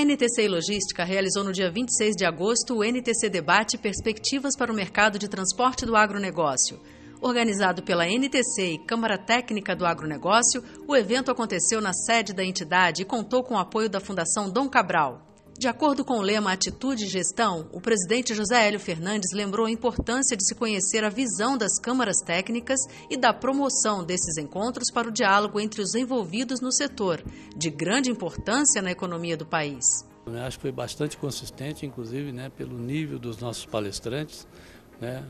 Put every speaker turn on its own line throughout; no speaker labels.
A NTC Logística realizou no dia 26 de agosto o NTC Debate Perspectivas para o Mercado de Transporte do Agronegócio. Organizado pela NTC e Câmara Técnica do Agronegócio, o evento aconteceu na sede da entidade e contou com o apoio da Fundação Dom Cabral. De acordo com o lema Atitude e Gestão, o presidente José Hélio Fernandes lembrou a importância de se conhecer a visão das câmaras técnicas e da promoção desses encontros para o diálogo entre os envolvidos no setor, de grande importância na economia do país.
Eu acho que foi bastante consistente, inclusive, né, pelo nível dos nossos palestrantes, né,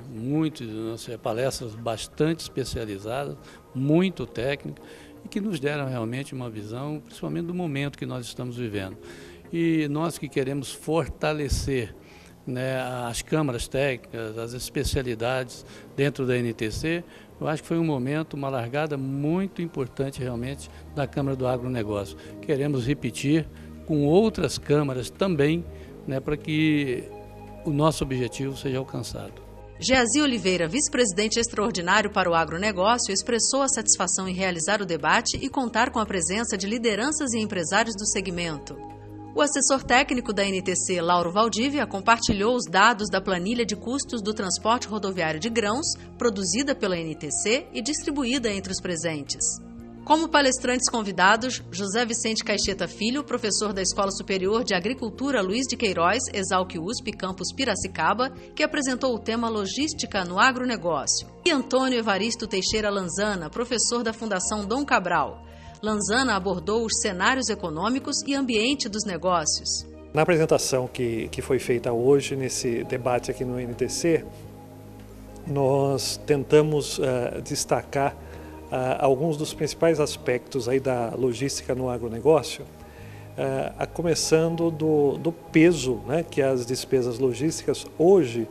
palestras bastante especializadas, muito técnicas e que nos deram realmente uma visão, principalmente do momento que nós estamos vivendo. E nós que queremos fortalecer né, as câmaras técnicas, as especialidades dentro da NTC, eu acho que foi um momento, uma largada muito importante realmente da Câmara do Agronegócio. Queremos repetir com outras câmaras também, né, para que o nosso objetivo seja alcançado.
Geazi Oliveira, vice-presidente extraordinário para o agronegócio, expressou a satisfação em realizar o debate e contar com a presença de lideranças e empresários do segmento. O assessor técnico da NTC, Lauro Valdívia, compartilhou os dados da planilha de custos do transporte rodoviário de grãos, produzida pela NTC e distribuída entre os presentes. Como palestrantes convidados, José Vicente Caixeta Filho, professor da Escola Superior de Agricultura Luiz de Queiroz, Exalc USP, campus Piracicaba, que apresentou o tema Logística no Agronegócio, e Antônio Evaristo Teixeira Lanzana, professor da Fundação Dom Cabral, Lanzana abordou os cenários econômicos e ambiente dos negócios.
Na apresentação que, que foi feita hoje, nesse debate aqui no NTC, nós tentamos uh, destacar uh, alguns dos principais aspectos aí da logística no agronegócio, uh, a começando do, do peso né, que as despesas logísticas hoje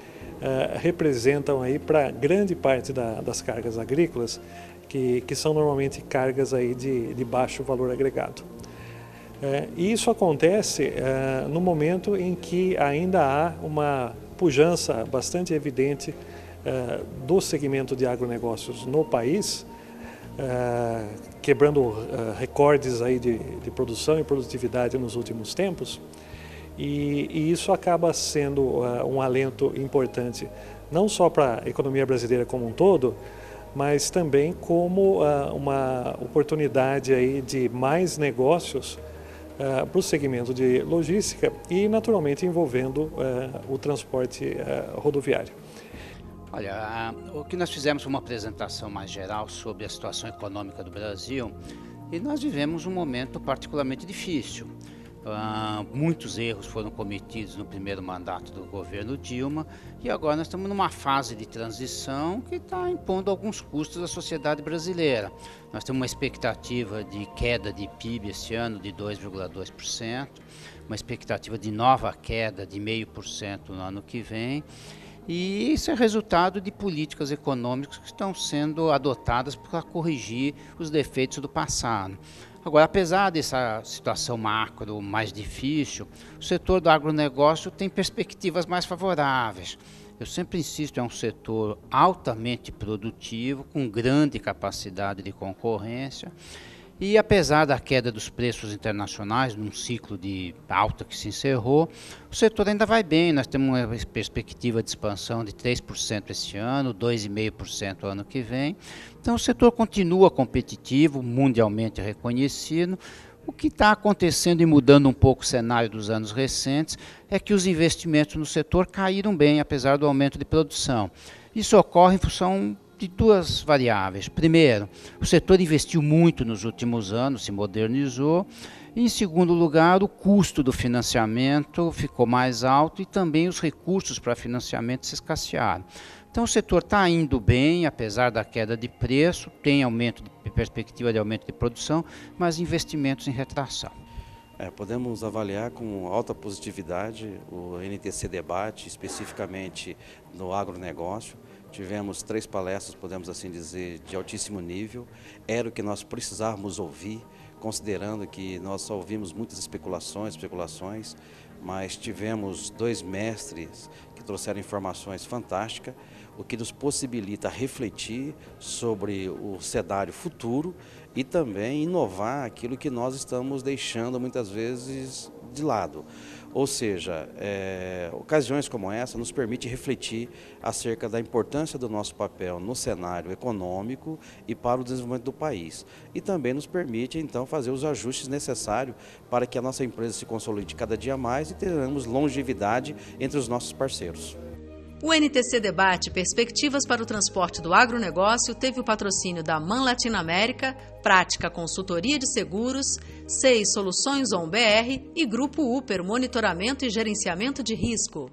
representam aí para grande parte da, das cargas agrícolas que, que são normalmente cargas aí de, de baixo valor agregado. É, e isso acontece é, no momento em que ainda há uma pujança bastante evidente é, do segmento de agronegócios no país, é, quebrando é, recordes aí de, de, produção e produtividade nos últimos tempos, e, e isso acaba sendo é, um alento importante não só para a economia brasileira como um todo, mas também como uh, uma oportunidade aí de mais negócios uh, para o segmento de logística e, naturalmente, envolvendo uh, o transporte rodoviário.
Olha, o que nós fizemos foi uma apresentação mais geral sobre a situação econômica do Brasil e nós vivemos um momento particularmente difícil. Uh, muitos erros foram cometidos no primeiro mandato do governo Dilma e agora nós estamos numa fase de transição que está impondo alguns custos à sociedade brasileira. Nós temos uma expectativa de queda de PIB esse ano de 2,2%, uma expectativa de nova queda de 0,5% no ano que vem. E isso é resultado de políticas econômicas que estão sendo adotadas para corrigir os defeitos do passado. Agora, apesar dessa situação macro mais difícil, o setor do agronegócio tem perspectivas mais favoráveis. Eu sempre insisto, é um setor altamente produtivo, com grande capacidade de concorrência e apesar da queda dos preços internacionais, num ciclo de alta que se encerrou, o setor ainda vai bem. Nós temos uma perspectiva de expansão de 3% este ano, 2,5% ano que vem. Então o setor continua competitivo, mundialmente reconhecido. O que está acontecendo e mudando um pouco o cenário dos anos recentes é que os investimentos no setor caíram bem, apesar do aumento de produção. Isso ocorre em função de duas variáveis. Primeiro, o setor investiu muito nos últimos anos, se modernizou. E, em segundo lugar, o custo do financiamento ficou mais alto e também os recursos para financiamento se escassearam. Então, o setor está indo bem, apesar da queda de preço, tem aumento de perspectiva de aumento de produção, mas investimentos em retração.
É, podemos avaliar com alta positividade o NTC Debate, especificamente no agronegócio. Tivemos três palestras, podemos assim dizer, de altíssimo nível. Era o que nós precisávamos ouvir, considerando que nós só ouvimos muitas especulações, especulações, mas tivemos dois mestres que trouxeram informações fantásticas, o que nos possibilita refletir sobre o cenário futuro e também inovar aquilo que nós estamos deixando muitas vezes de lado. Ou seja, é, ocasiões como essa nos permite refletir acerca da importância do nosso papel no cenário econômico e para o desenvolvimento do país. E também nos permite, então, fazer os ajustes necessários para que a nossa empresa se consolide cada dia mais e tenhamos longevidade entre os nossos parceiros.
O NTC Debate Perspectivas para o Transporte do Agronegócio teve o patrocínio da MAN Latinoamérica, Prática Consultoria de Seguros, SEI Soluções ON BR e Grupo Uper Monitoramento e Gerenciamento de Risco.